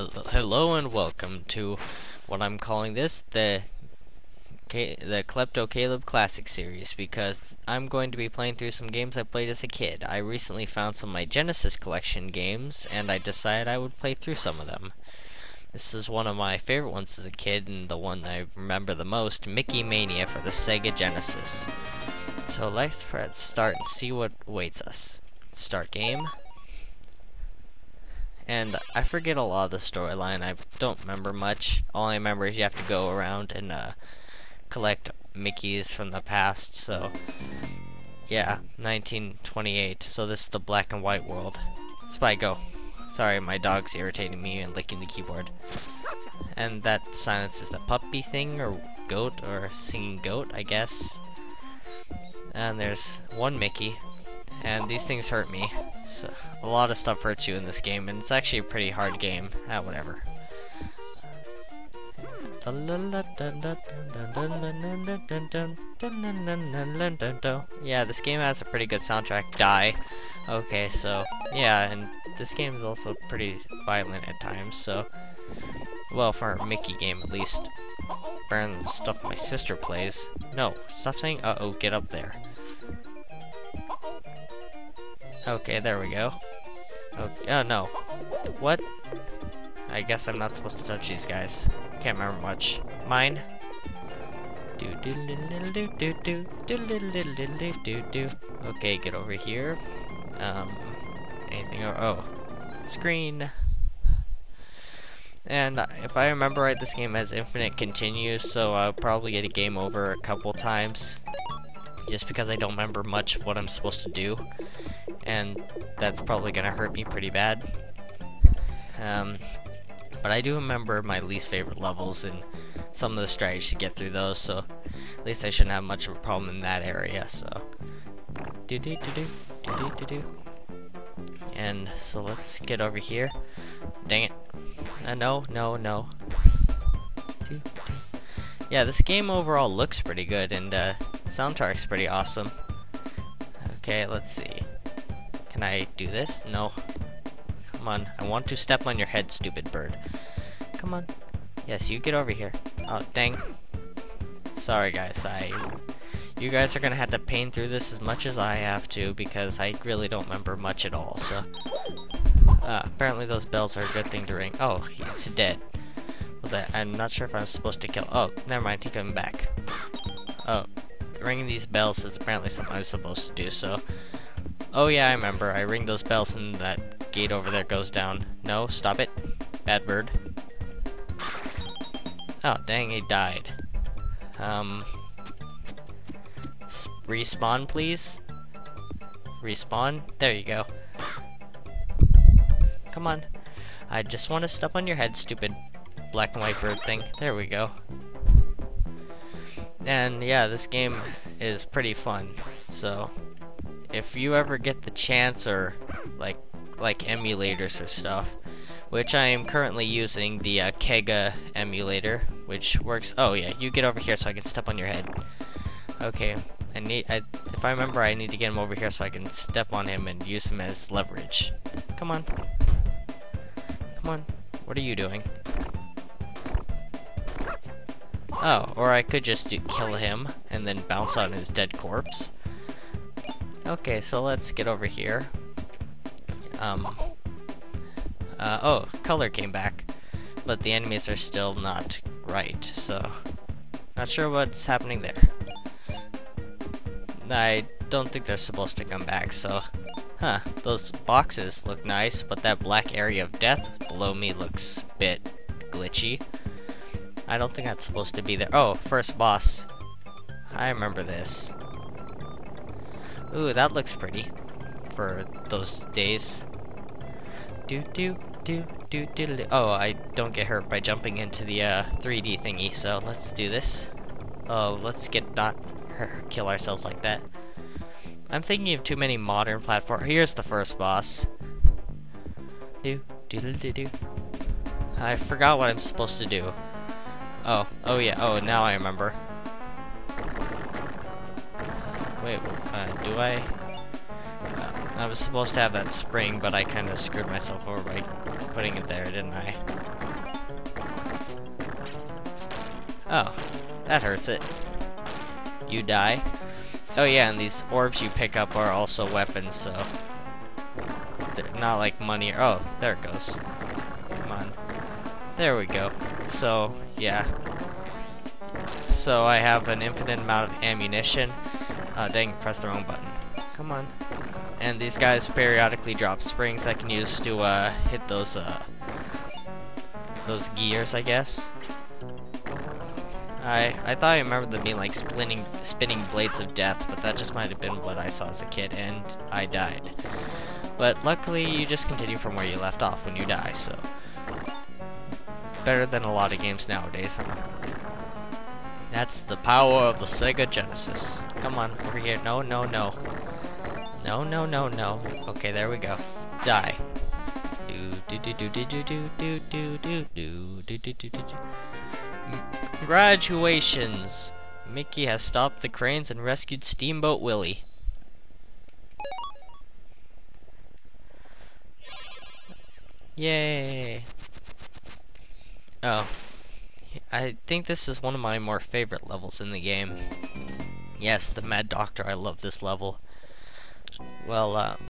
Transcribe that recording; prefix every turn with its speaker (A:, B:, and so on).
A: Hello and welcome to what I'm calling this the K the Klepto Caleb Classic series because I'm going to be playing through some games I played as a kid. I recently found some of my Genesis collection games and I decided I would play through some of them. This is one of my favorite ones as a kid and the one I remember the most, Mickey Mania for the Sega Genesis. So let's start and see what awaits us. Start game and I forget a lot of the storyline. I don't remember much. All I remember is you have to go around and uh, collect Mickeys from the past. So, yeah, 1928. So this is the black and white world. Spy, go. Sorry, my dog's irritating me and licking the keyboard. And that silence is the puppy thing, or goat, or singing goat, I guess. And there's one Mickey, and these things hurt me. So a lot of stuff hurts you in this game, and it's actually a pretty hard game. Ah, whatever. Yeah, this game has a pretty good soundtrack. Die. Okay, so yeah, and this game is also pretty violent at times. So, well, for a Mickey game at least. The stuff my sister plays. No, stop saying uh oh, get up there. Okay, there we go. Okay, oh no. What? I guess I'm not supposed to touch these guys. Can't remember much. Mine? Okay, get over here. Um, anything? Oh, screen. And if I remember right, this game has infinite continues, so I'll probably get a game over a couple times just because I don't remember much of what I'm supposed to do and that's probably gonna hurt me pretty bad. Um, but I do remember my least favorite levels and some of the strategies to get through those, so at least I shouldn't have much of a problem in that area, so. Do do do do do do do do. And so let's get over here. Dang it. Uh, no, no, no. Yeah, this game overall looks pretty good, and uh, soundtrack's pretty awesome. Okay, let's see. Can I do this? No. Come on. I want to step on your head, stupid bird. Come on. Yes, you get over here. Oh, dang. Sorry, guys. I... You guys are gonna have to pain through this as much as I have to, because I really don't remember much at all, so... Uh, apparently those bells are a good thing to ring. Oh, he's dead. Was that? I'm not sure if I'm supposed to kill... Oh, never mind. Take him back. Oh. Ringing these bells is apparently something I was supposed to do, so... Oh yeah, I remember. I ring those bells and that gate over there goes down. No, stop it. Bad bird. Oh, dang, he died. Um... Respawn, please? Respawn? There you go. Come on. I just want to step on your head, stupid black and white bird thing. There we go. And yeah, this game is pretty fun. So, if you ever get the chance or like like emulators or stuff, which I am currently using the uh, Kega emulator, which works. Oh yeah, you get over here so I can step on your head. Okay, I need. I, if I remember, I need to get him over here so I can step on him and use him as leverage. Come on, come on. What are you doing? Oh, or I could just do, kill him and then bounce on his dead corpse. Okay, so let's get over here. Um, uh, oh, color came back, but the enemies are still not right, so not sure what's happening there. I don't think they're supposed to come back, so huh, those boxes look nice, but that black area of death below me looks a bit glitchy. I don't think that's supposed to be there. Oh, first boss. I remember this. Ooh, that looks pretty for those days. Do do do do do. Oh, I don't get hurt by jumping into the uh, 3D thingy, so let's do this. Oh, let's get not kill ourselves like that. I'm thinking of too many modern platform. Here's the first boss. Do do do do. I forgot what I'm supposed to do. Oh, oh yeah, oh, now I remember. Wait, uh, do I? Uh, I was supposed to have that spring, but I kind of screwed myself over by putting it there, didn't I? Oh, that hurts it. You die. Oh yeah, and these orbs you pick up are also weapons, so... They're not like money. Oh, there it goes. There we go. So, yeah. So I have an infinite amount of ammunition. Uh, dang, press the wrong button. Come on. And these guys periodically drop springs I can use to uh, hit those uh, those gears, I guess. I I thought I remembered them being like spinning spinning blades of death, but that just might have been what I saw as a kid, and I died. But luckily, you just continue from where you left off when you die, so better than a lot of games nowadays, huh? That's the power of the Sega Genesis. Come on, over here. No, no, no. No, no, no, no. Okay, there we go. Die. Congratulations! Mickey has stopped the cranes and rescued Steamboat Willie. Yay! Oh. I think this is one of my more favorite levels in the game. Yes, the Mad Doctor, I love this level. Well, uh,